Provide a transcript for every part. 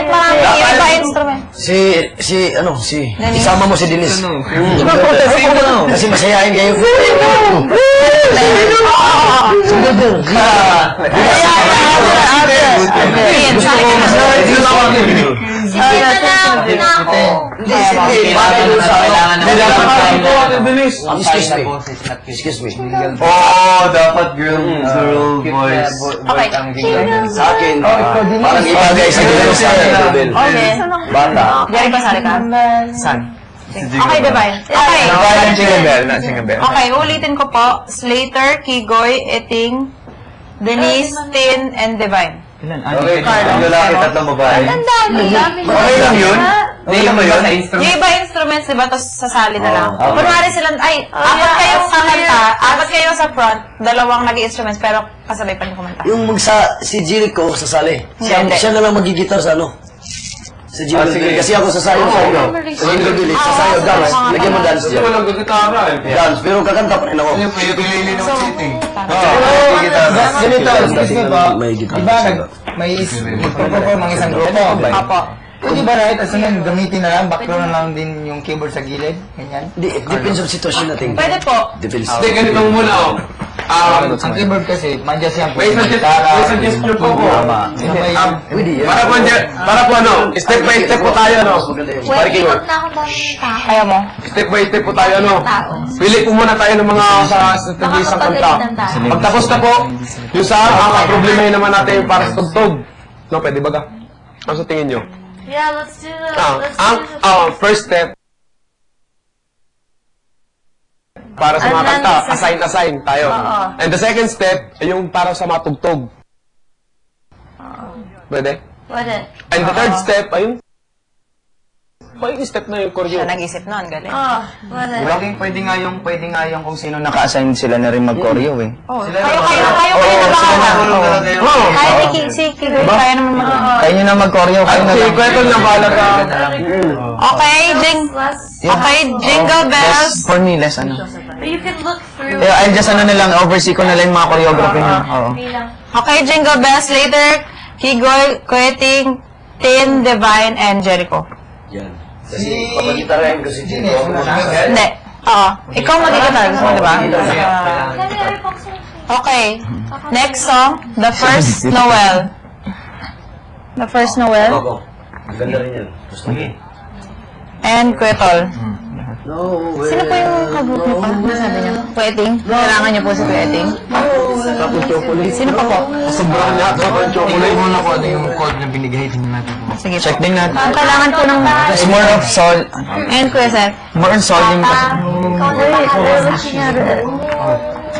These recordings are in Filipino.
Bakit marami? Iba ba instrument? Si, si, ano, si, isama mo si Denise. Ano? Mm. Kasi masayahin kayo. Akin na. Sige na lang, na ako. Hindi, hindi. Bagay doon sa Kailangan Hindi, ng- dapat ito, ng- Ate Denise. Excuse na me. Excuse me. Oo, dapat girl, girl Cute voice. na vo- Okay. Sa akin, parang ibagay sa Denise sa Robel. Okay. Bata. Jerry, pasali ka. San? Okay, Divine. Okay. Violent Chicken Bell, not Chicken Bell. Okay, ulitin ko po. Slater, Kigoy, Eting, Denise, Tin, and Divine. Ilan? Okay, Carlo. tatlong lalaki, tatlong babae. Ang dami. Dami. Okay lang yun? Hindi yung ba yun? Yung iba instruments, di ba? Tapos sasali na lang. okay. Kunwari silang, ay, apat kayo sa kanta, apat kayo sa front, dalawang nag-instruments, pero kasabay pa rin kumanta. Yung magsa, si Jericho sasali. Siya na lang magigitar sa ano. Sa Jingle Ah, sige. Bell. Kasi ako sasayaw sa iyo. Sa Jingle Bell, sasayaw, dance. Lagyan mo dance dyan. walang gagitara eh. Dance, pero kakanta pa rin ako. Pwede pinili ng cheating. Oo, ganito. May guitar. Di ba, nag- may is- nagpo-perform ang isang grupo? Apo. Pwede ba right? As in, gamitin na lang, background na lang din yung keyboard sa gilid? Ganyan? Depends on situation natin. Pwede po. Depends. Hindi, ganito muna oh. Um, ang keyboard kasi, mandya siyang May suggest- may suggestion po ko. Para po, para po ano, step by step po tayo, no? King, huwag na akong daming tao. Kaya mo. step by step po tayo, no? Pili po muna tayo ng mga sa strategy sa kanta. Pagtapos na po, yung sa ang problemahin naman natin para sa tugtog. No, pwede ba ka? Ano sa tingin nyo? Yeah, let's do the, Ah, let's do ah, first step, para sa mga kanta, assign-assign tayo. Oo. And the second step, ay yung para sa mga tugtog. Pwede? Pwede. And the third step, ay yung step na yung choreo. Siya nag-isip nun, galing. Oh, pwede. Pwedeng, pwede nga yung, pwede nga yung kung sino naka-assign sila na rin mag-choreo eh. Oh, kayo, kayo, kayo, kayo na bahala. Oo. Kahit ni Ki- si Kigoy, kaya naman mag- Kayo nyo na mag-choreo, kayo na Ay, lang. kwento na bala ka. Okay, jing, okay, jingle bells. For me, less ano. but you can look through. Eh, I'll just ano na lang, oversee ko na lang yung mga choreography nyo. Oo. Bilang. Okay, jingle bells later. Kigoy, Kueting, Tin, Divine, and Jericho. Yan. Kasi papagitarahin ko si Jericho. Hindi. Oo. Ikaw mo, di ba? Okay. Next song, The First Noel. The First Noel. Ako. Maganda rin yan. Gusto mo? And way. Sino po yung kagroup niyo pa? Ano sabi niyo? Kueting? Kailangan niyo po si Kueting? Tapos chocolate. Sino pa po? Sobrang niya, sobrang chocolate. muna ko ano yung chord na binigay din natin. Sige po. Check din natin. Ang kailangan po ng... It's more of sol, And Kuya Seth. more on solving kasi. Sa kanya.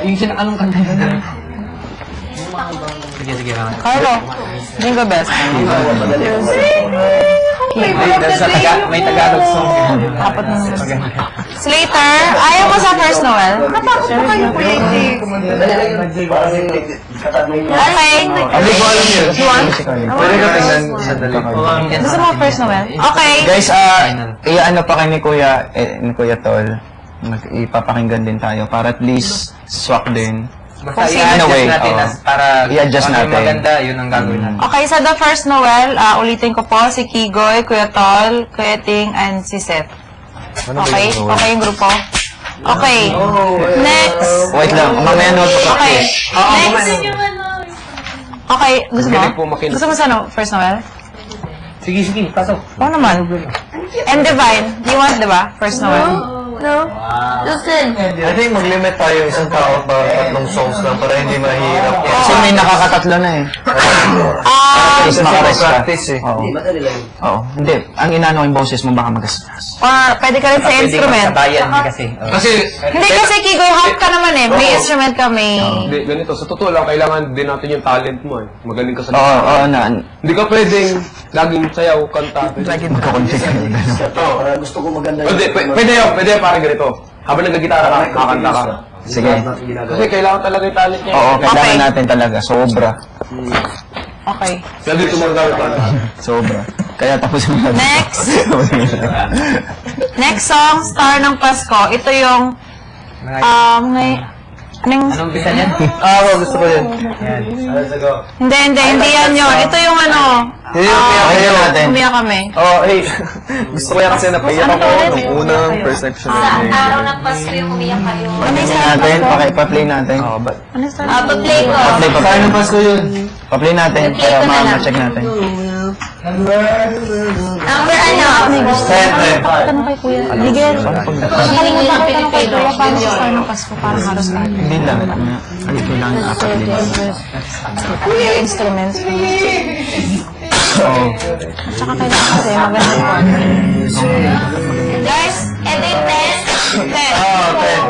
Yung sinakalong kanta yun. Sige, sige lang. Carlo. Jingle bells. May, may Tagalog song. Apat na Slater, ayaw mo sa First Noel? Natakot mo kayo, Kuya Itig. Okay. Hindi ko alam yun. Pwede ka tingnan sa dali. Gusto mo First Noel? Okay. Guys, ah, i-ano pa kay ni Kuya, eh, ni Kuya Tol. Ipapakinggan din tayo para at least swak din. Kung sino- In a way, i-adjust natin as para I-adjust maging natin. maganda, yun ang gagawin natin. Okay, sa The First Noel, ah, ulitin ko po si Kigoy, Kuya Tol, Kuya Ting, and si Seth. Okay? Okay yung grupo? Okay. Next. Wait lang, mamaya no to Okay. practice. Next. Okay, gusto mo? Galing po makinig. Gusto mo sa no, First Noel? Sige, sige, pasok. Oo naman. And Divine, you want, di ba? First Noel? No? Listen. I think mag-limit tayo isang tao para tatlong songs lang para hindi mahirap. Kasi may nakakatatlo na eh. Ah, Kasi makares ka. Practice eh. Oo. Hindi. Oo. Hindi. Ang inano yung boses mo baka magasgas. or pwede ka rin sa instrument. Sabayan din kasi. Kasi, Hindi kasi Kigoy, half ka naman eh. May instrument ka, may... hindi, ganito, sa totoo lang, kailangan din natin yung talent mo eh. Magaling ka sa Oo, oo na. Hindi ka pwedeng laging sayaw, kanta. Lagi magkakonflict ka rin. Para gusto ko maganda pwede, pwede yun, pwede yun, parang ganito. Habang nagagitara ka, kakanta ka. Sige. Kasi kailangan talaga yung talent niya. Oo, kailangan Okay. natin talaga. Sobra. Okay. Kaya dito mo gawin ka. Sobra. Kaya tapos mo na. Next. Next song, Star ng Pasko. Ito yung... Um, ngay... Anong, Anong niyan? Ah, oo, gusto ko yun. Yan. hindi, hindi, hindi yan yun. Ito yung ano, Hindi, umiyak kayo natin. umiyak kami. Oh, hey. gusto ko yan kasi napaiyak ako nung unang first section. Sa araw ng Pasko yung umiyak kayo. Ano yung natin, paki-play natin. Oo, ba? Ano yung start? Ah, pa-play ko. Pa-play, pa Saan ng Pasko yun? Pa-play natin, Pa-play para na ma-check natin. Number ano? Siyempre. Tanong kay Kuya. Miguel. Nakalimutan ko tanong kay Kuya paano sa Pasko para halos lahat. Hindi lang. Ay, kailangan apat din. Yung instruments. Oo. Tsaka kailangan kasi maganda yung Guys, edit test. Ten. Oo, ten.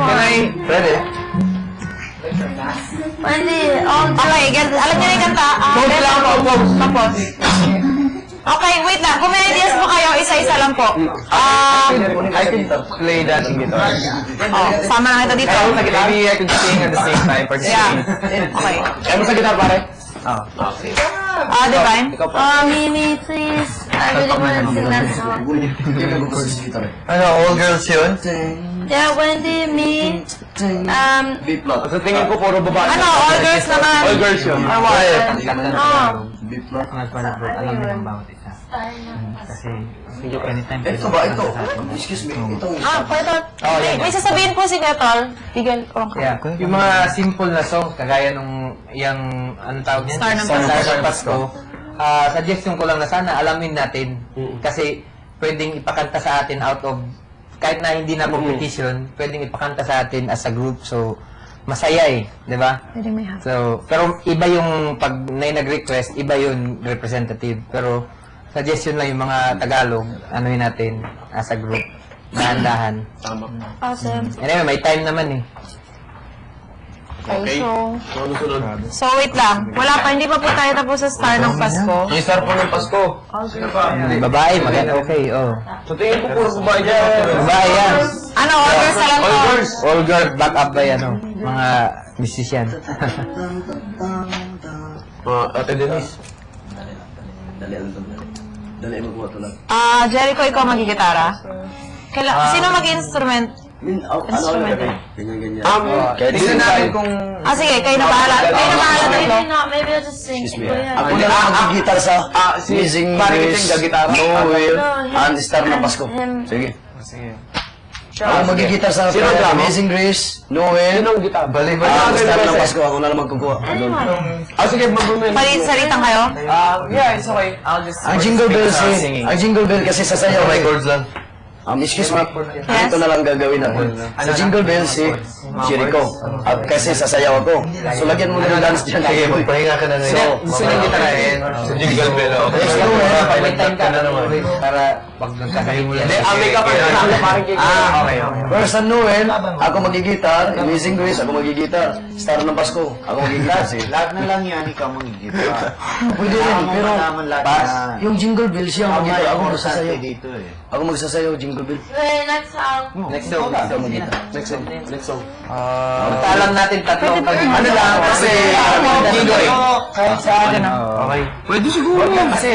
Pwede? Why it all Okay, gan- alam niyo na yung kanta. Ah, Pause lang po, pause. Tapos. Okay, wait lang. Kung may ideas po kayo, isa-isa lang po. Ah, I can play that in guitar. oh, sama na kita dito. Maybe I could sing at the same time. Yeah. Participate. Okay. Ano sa guitar, pare? Oh. Ah, Divine? Uh, Mimi, please. I really want to sing that song. Ano, all girls yun? Yeah, Wendy, me, um, Sa tingin ko, puro babae. Ano, all girls naman. All girls yun. Or what? oh, Mga pala bro, alam mo ng bawat isa. Kasi, anytime ito ba ito? Ah, pwede. May, may sasabihin po si Netol. Tigil. Oh. Yeah, yung mga simple na songs, kagaya nung yung, anong tawag niyan? Star ng Star ng Pasko. Ah, suggestion ko lang na sana alamin natin. Kasi, pwedeng ipakanta sa atin out of, kahit na hindi na competition, pwedeng ipakanta sa atin as a group. So, masaya eh, di ba? Pwede may half. So, pero iba yung pag may nag-request, iba yung representative. Pero suggestion lang yung mga Tagalog, ano yun natin as a group. Dahan-dahan. awesome. Anyway, may time naman eh. Okay, so... Ano? So, wait lang. Wala pa, hindi pa po tayo tapos sa star ng Pasko. Yung star po ng Pasko. Babae, maganda, okay, oh. Sa tingin ko, puro babae dyan. Babae yan. Ano, all girls na lang All to. girls. All girl, back up by ano, mga musician. Ah, Ate Denise. Ah, Jericho, ikaw magigitara? Kaila sino mag-instrument? Instrument. Um, Tignan natin kung... Ah, sige, kayo na bahala. Kayo na bahala tatlo. Maybe not, maybe I'll just sing. Go ahead. Ako na lang mag-gitar sa ah, si Amazing Pare Grace, Kiting gagitara. No Will, No, him- and Star ng Pasko. Sige. Sige. Ako mag-gitar sa Sino ang drama? Amazing Grace, No Will, Sino ang gitara? Bali ba? and Star ng Pasko. Ako na lang magkukuha. Doon. Ah, sige, mag-bumili. Palit-salitan kayo? Ah, yeah, it's okay. I'll just... Ang jingle bell si, singing. ang jingle bell kasi sasayaw. Oh my eh. chords lang. Um, excuse me, Yes? ito na lang gagawin natin. Sa jingle bell si Jericho. At kasi sasayaw ako. So lagyan mo na ng dance dyan. Sige, magpahinga ka na ngayon. So, gusto nyo gitarahin? Sa jingle bell. Yes, no Will. Pag may time ka na naman. Para pag nagkakahin mo yan. Hindi, ah, make up na lang. Parang kay Ah, okay, okay. First and Noel, ako magigitar. Amazing Grace, ako magigitar. Star ng Pasko, ako magigitar. Lahat na lang yan, ikaw mag-gitar. Pwede rin, pero yung jingle bell siya magigitar. Ako yung magsasayaw. eh. Ako magsasayaw, jingle bell. Wait, next song. Next song. Ako magigitar. Next song. Next song. Alam natin tatlo. Ano lang, kasi... Gigoy. Kahit sa akin, ah. Okay. Pwede siguro. Kasi,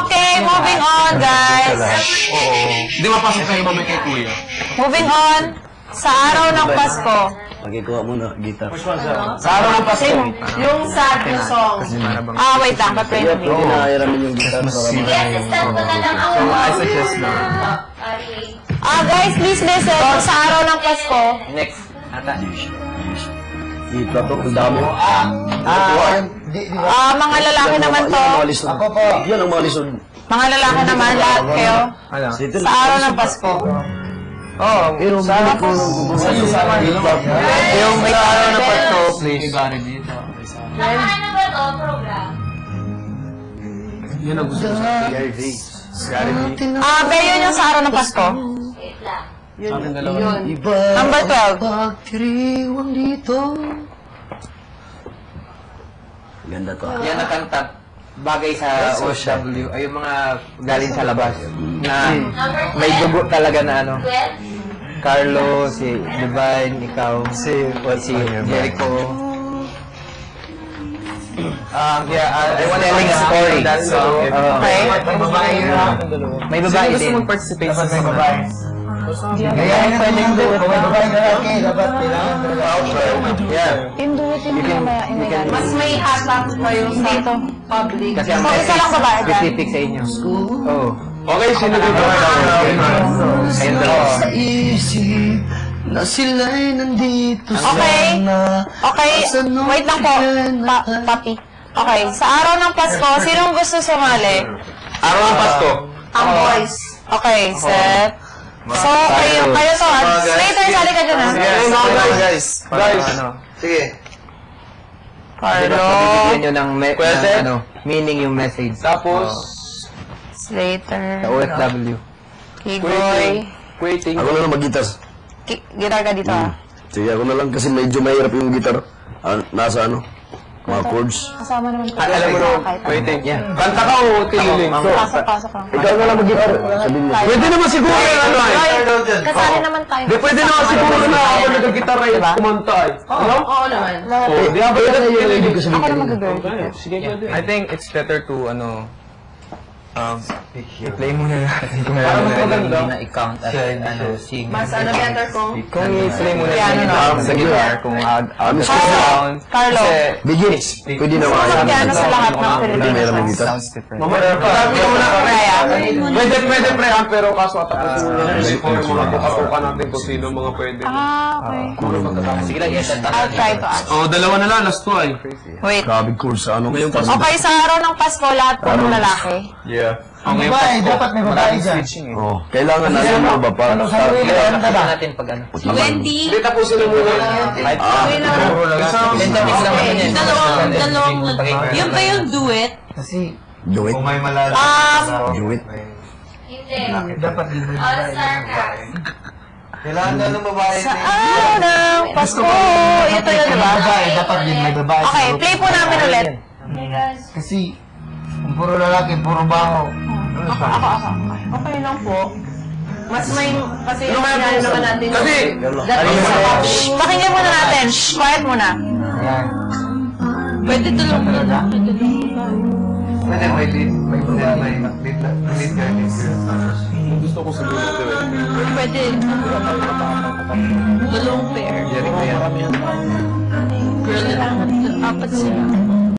Okay, moving on, guys. Hindi mapasok kayo mamay kay Kuya. Moving on. Sa araw ng Pasko. Magkikuha muna, gitar. Sa araw ng Pasko. Yung sad na song. Ah, wait lang. Kaya na pwede na hiramin yung gitar para Sige, assistant ko na lang ako. I suggest na. Okay. Ah, guys, please listen. Sa araw ng Pasko. next. Ata. Gitar to, ang dami. Ah, yan. Ah, mga lalaki naman to. Ako po. Yan ang mga lisod. Mga lalaki naman, lahat kayo. Ano? Sa araw ng Pasko. Oo, Pero sana ko, yung may araw na Pasko, please. Nakaano ba to program? Yan ang gusto ko. Ah, ba yun yung sa araw ng Pasko? Wait lang. Iba Number 12. pagkiriwang dito. Ganda to. Yan na kanta bagay sa OSW ay yung mga galing sa labas na Number may 12. dugo talaga na ano 12. Carlo, si Divine, ikaw, si, si Jericho. Um, yeah, uh, telling a story. So, Okay. may babae din. mag-participate sa mga Kaya yun pwede yung kung may babae lalaki, dapat kailangan talaga. Yeah. Yung duet yung mamaya. may- Mas may hatak kayo sa Dito. public. Kasi ang So, isa lang babae dyan. specific sa inyo. Oh. Okay, sino dito? Dalawa. Sa isip na sila'y nandito Okay. sana. Okay, wait lang po. Pa papi. Okay, sa araw ng Pasko, sinong gusto sumali? Araw ng Pasko. Ang boys. Okay, set. So, kayo, kayo to. ah. Later, sali ka dyan ah. guys. Guys. Sige. Carlo, Bibigyan nyo ng, me- ng Ted? ano, meaning yung message. Tapos, Slater, Sa OFW. Kigoy. waiting. Ako na lang mag-gitar. Ki- Gitar ka dito ah. Sige, ako na lang kasi medyo mahirap yung gitar. Ah, nasa ano? Mga chords. Kasama naman ko. Alam mo no, waiting. Kanta ka o tililing? Pasok, pasok lang. Ikaw na lang mag-gitar. Sabihin mo. Pwede naman siguro ano eh. Kasali naman tayo. Di pwede naman siguro na ako nag-gitara eh, kumanta eh. Ano? Oo naman. Oh, di ba? Kaya na ko Ako na mag-girl. Sige, pwede. I think it's better to, ano, um, i-play muna natin kung mas na. hindi na i-count as ano, singer. Mas ano better kung Kung i-play muna na. um, sa guitar, kung the Carlo, sound. Carlo. Kasi, Begins. Pwede na mga piano sa lahat ng gitar. sounds different. Sabi ko na Kaya, Pwede, pwede ah, pero kaso atapusin mo na rin yung mga bukatukan natin kung sino mga pwede. ah, okay. Sige lang, yes. I'll try to ask. Oh, dalawa na lang, last two ay. Wait. Grabe chords sa ano. Okay, sa araw ng Pasko, lahat po ng lalaki. Yeah. Ang babae, dapat may babae dyan. Eh. Oh, kailangan na ano ba pa? Ano sa tuwing meron ka ba? natin pag ano. Wendy. Hindi, tapusin na muna. Ah. Dalawang, dalawang, yun ba yung duet? Kasi do it. kung may malala, Um, Do it. dapat din may babae. Kailangan na ng babae. sa araw ng Pasko. Ito yun, di ba? Babae, dapat din may babae. Okay, play po namin ulit. Kasi, puro lalaki, puro baho. Ako, ako, ako. Okay lang po. Mas may, kasi ano naman natin. Kasi, Shh, pakinggan muna natin. Shh, quiet muna. Yan. Pwede tulong mo na. Pwede may lead, may lead, may lead, lead guy, gusto ko sabihin ito eh. Pwede. Dalawang pair. Girl, apat sila.